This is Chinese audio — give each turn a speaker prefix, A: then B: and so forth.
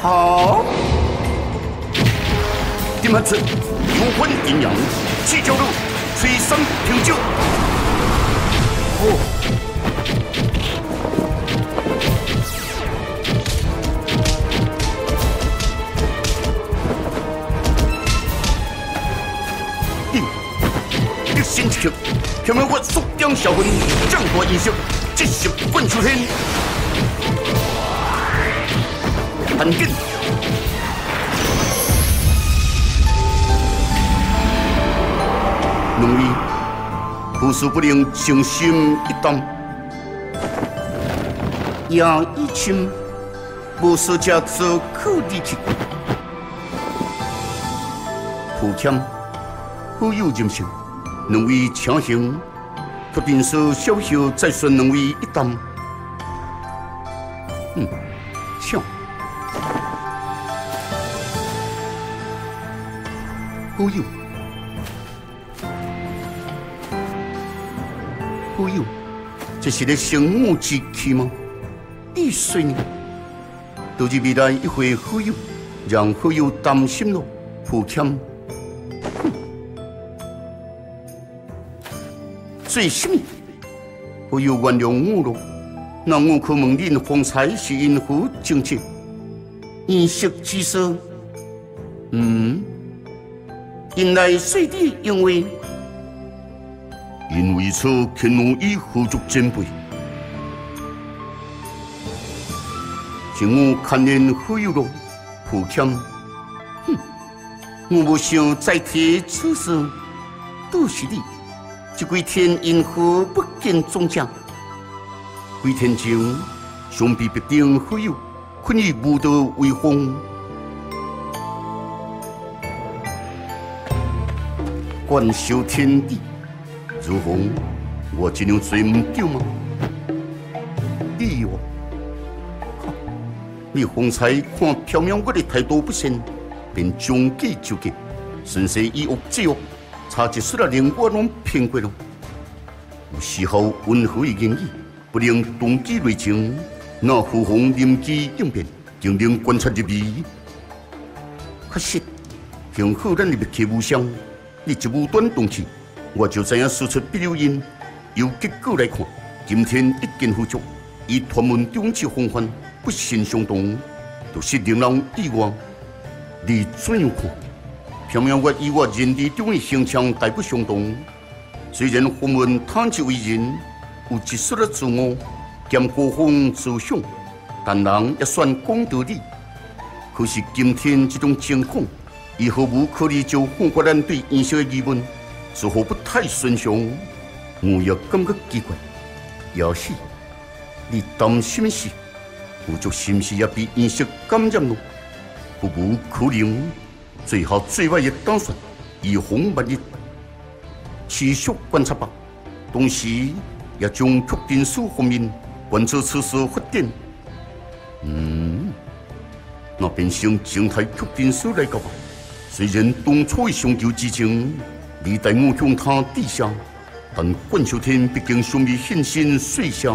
A: 好。点么子？有魂阴阳，七九路，吹山平酒。哦。新奇，听闻我速将小魂，战火一息，即时滚出天。很紧，两位无事不能静心一动，杨一清无事叫做苦力去，富强富有人性。两位强行决定说小小再顺两位一动，嗯，像，忽悠，忽悠，这是咧生母之气吗？易碎呢？都是未来一回好友，让好友担心了，富强。最什么？我有原谅我了。那我可问您，方才是因何境界？因色之色？嗯？因来水滴？因为？因为此天龙已合作前辈，是我看见何有了破欠？哼！我不想再提此事，都是你。这几天因何不见踪迹？几天前，兄弟必定会有，困于无道威风。观修天地，如虹，我这样做唔对吗？你哦，你方才看飘渺我的态度不善，便将计就计，顺势以恶制恶。差一丝啊，连我拢骗过了。有时候温和的言语，不能动机内情，那呼风临机应变，经能观察入微。可惜，幸好咱的密切无相，你一无端动气，我就知影输出必留因。由结果来看，今天一见付出，以团门中起风范，不甚相同，就是令人意外。你怎样看？偏偏我与我人地中的形象大不相同，虽然父母坦之为人，有一丝的自我，兼高风自赏，但人也算讲道理。可是今天这种情况，以何无可能就放过咱对印象的疑问，似乎不太顺常。我也感觉奇怪。也许你担心事，不足是不是也被印象感染了？不无可能。最好最坏也打算以防万一，持续观察吧。同时也将确定数方面观测此事发展。嗯，那便向静态确定数来搞吧。虽然当初的相求之情，你带我向他地下，但关秀天毕竟尚未现身水下。